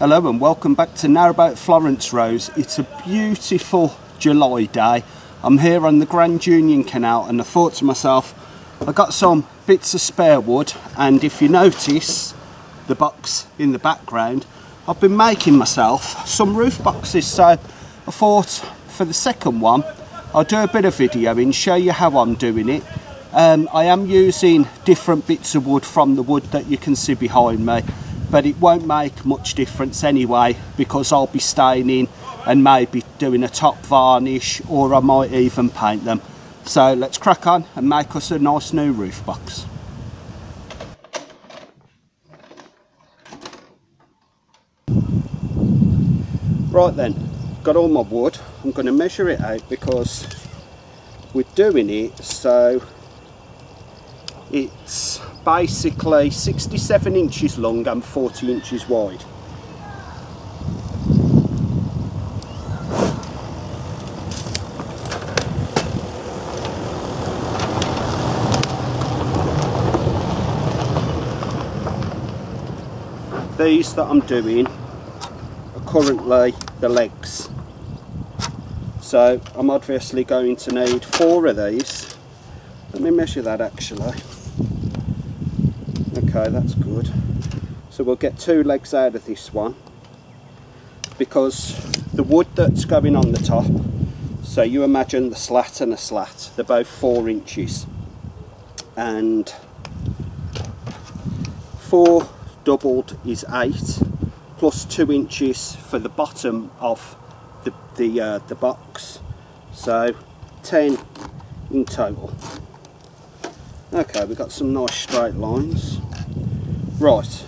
Hello and welcome back to Narrowboat Florence Rose. It's a beautiful July day. I'm here on the Grand Union Canal and I thought to myself, I've got some bits of spare wood and if you notice the box in the background, I've been making myself some roof boxes so I thought for the second one I'll do a bit of video and show you how I'm doing it. Um, I am using different bits of wood from the wood that you can see behind me but it won't make much difference anyway because I'll be staining and maybe doing a top varnish or I might even paint them. So let's crack on and make us a nice new roof box. Right then, got all my wood. I'm going to measure it out because we're doing it so it's basically 67 inches long and 40 inches wide. These that I'm doing are currently the legs. So I'm obviously going to need four of these. Let me measure that actually okay that's good. So we'll get two legs out of this one because the wood that's going on the top so you imagine the slat and a slat they're both four inches. And four doubled is eight plus two inches for the bottom of the the, uh, the box. So 10 in total. Okay we've got some nice straight lines Right,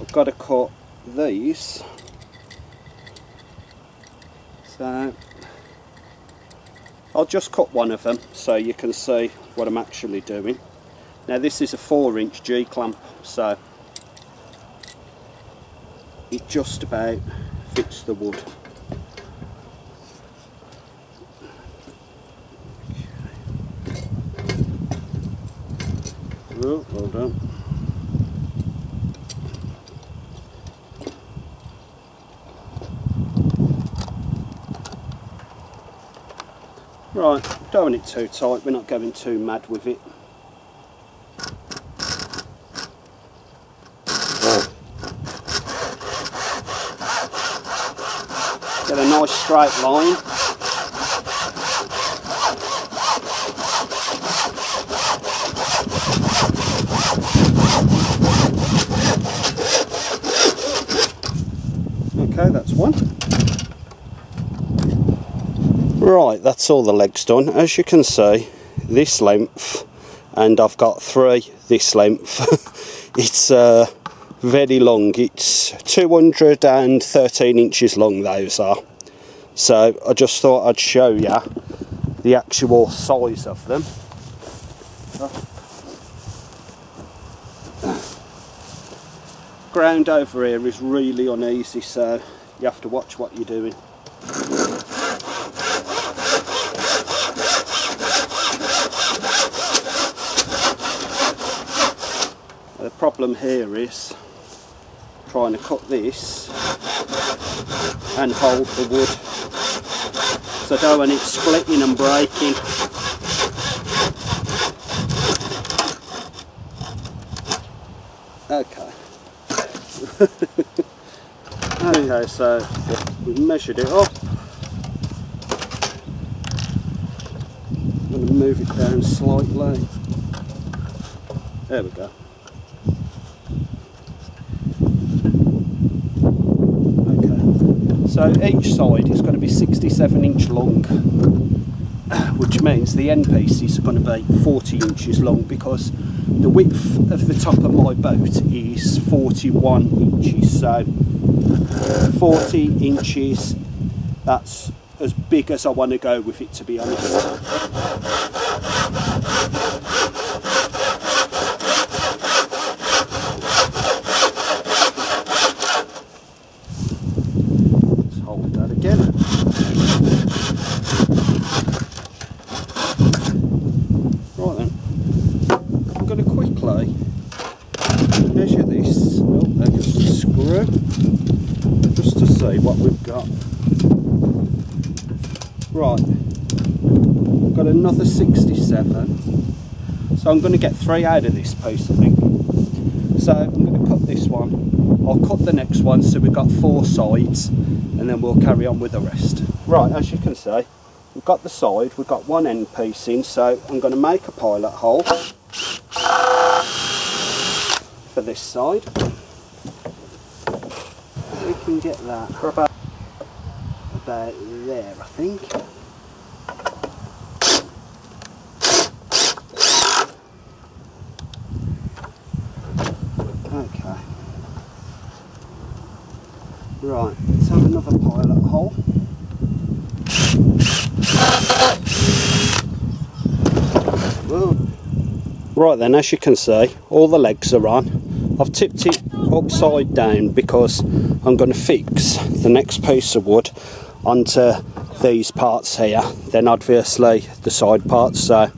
I've got to cut these. So I'll just cut one of them so you can see what I'm actually doing. Now this is a 4 inch G-clamp so it just about fits the wood. Oh, well done. Right, don't want it too tight, we're not going too mad with it. Get a nice straight line. Okay, that's one. Right, that's all the legs done. As you can see, this length, and I've got three this length. it's uh, very long. It's 213 inches long, those are. So I just thought I'd show you the actual size of them. Ground over here is really uneasy, so you have to watch what you're doing. Problem here is trying to cut this and hold the wood. So don't want it splitting and breaking. Okay. Okay so we've measured it up. I'm going to move it down slightly. There we go So each side is going to be 67 inch long, which means the end pieces are going to be 40 inches long because the width of the top of my boat is 41 inches. So 40 inches, that's as big as I want to go with it to be honest. See what we've got. Right. Got another 67. So I'm going to get three out of this piece, I think. So I'm going to cut this one. I'll cut the next one so we've got four sides and then we'll carry on with the rest. Right, as you can see, we've got the side, we've got one end piece in, so I'm going to make a pilot hole for this side. Can get that about, about there, I think. Okay. Right, let's have another pilot hole. Whoa. Right then, as you can see, all the legs are on. I've tipped it upside down because I'm going to fix the next piece of wood onto these parts here. Then obviously the side parts, so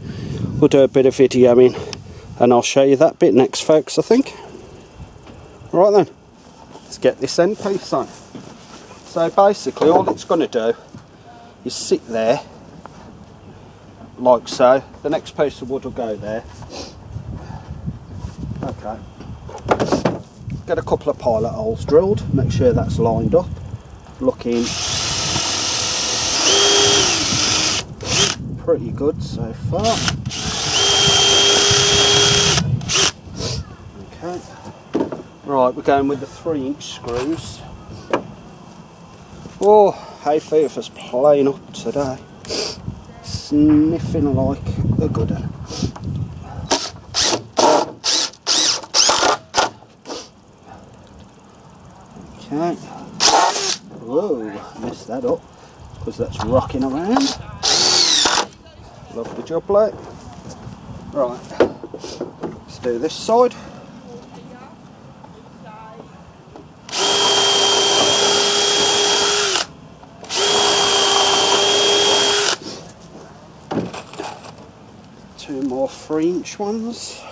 we'll do a bit of videoing and I'll show you that bit next folks I think. Right then, let's get this end piece on. So basically all it's going to do is sit there like so. The next piece of wood will go there. Okay. Get a couple of pilot holes drilled, make sure that's lined up. Looking pretty good so far. Okay. Right, we're going with the three inch screws. Oh, hay fever's playing up today. Sniffing like a good. Okay. Whoa, messed that up because that's rocking around. Lovely job, Blake. Right, let's do this side. Two more three inch ones.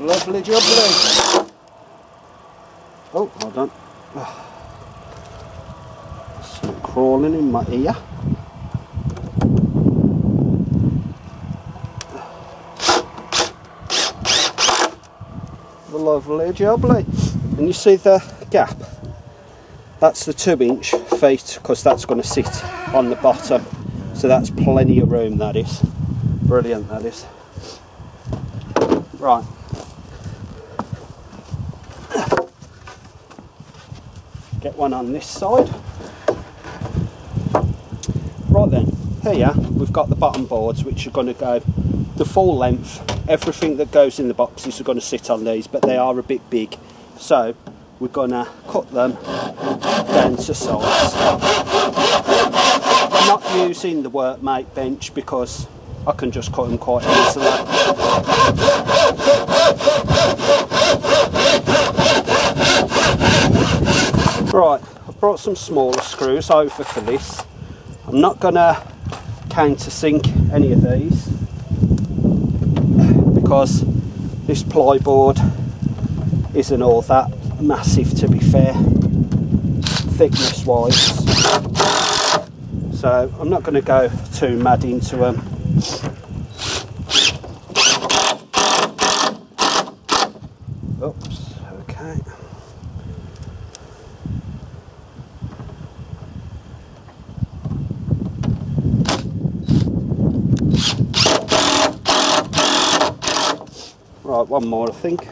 Lovely job, jubbly. Oh, hold on. Something crawling in my ear. The lovely jubbly. And you see the gap? That's the two inch feet because that's going to sit on the bottom. So that's plenty of room that is. Brilliant that is. Right. One on this side. Right then, here we've got the bottom boards which are going to go the full length. Everything that goes in the boxes are going to sit on these, but they are a bit big. So we're going to cut them down to size. Not using the workmate bench because I can just cut them quite easily. Right, I've brought some smaller screws over for this. I'm not going to countersink any of these because this plyboard isn't all that massive to be fair, thickness wise. So I'm not going to go too mad into them. Oops, okay. Right, one more I think.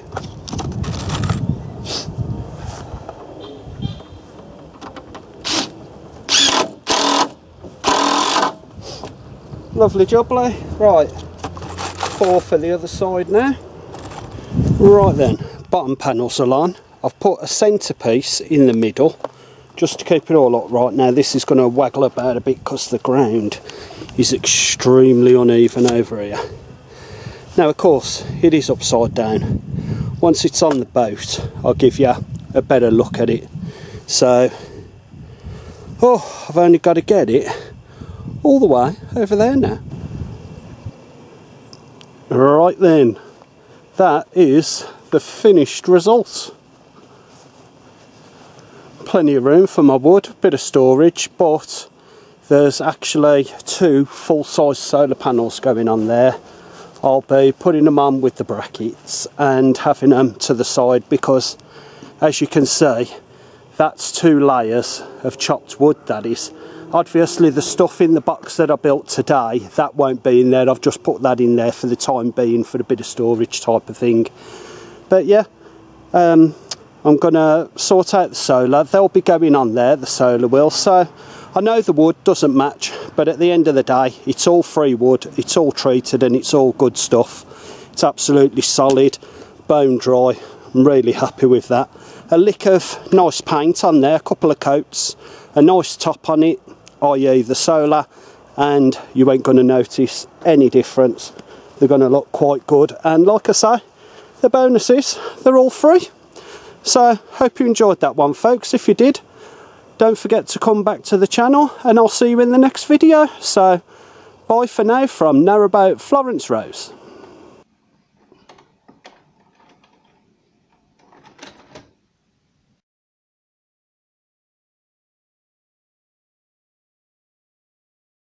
Lovely jubbly. Right, four for the other side now. Right then, bottom panels are on. I've put a centrepiece in the middle just to keep it all upright. Now this is going to waggle about a bit because the ground is extremely uneven over here. Now of course it is upside down. Once it's on the boat I'll give you a better look at it. So, oh, I've only got to get it all the way over there now. Right then, that is the finished result. Plenty of room for my wood, a bit of storage, but there's actually two full-size solar panels going on there. I'll be putting them on with the brackets and having them to the side because as you can see that's two layers of chopped wood that is. Obviously the stuff in the box that I built today that won't be in there. I've just put that in there for the time being for a bit of storage type of thing. But yeah um, I'm gonna sort out the solar. They'll be going on there the solar will. So I know the wood doesn't match but at the end of the day it's all free wood it's all treated and it's all good stuff. It's absolutely solid bone dry I'm really happy with that. A lick of nice paint on there a couple of coats a nice top on it i.e. the solar and you ain't going to notice any difference. They're going to look quite good and like I say the bonuses they're all free. So hope you enjoyed that one folks. If you did don't forget to come back to the channel and I'll see you in the next video. So bye for now from Narrowboat Florence Rose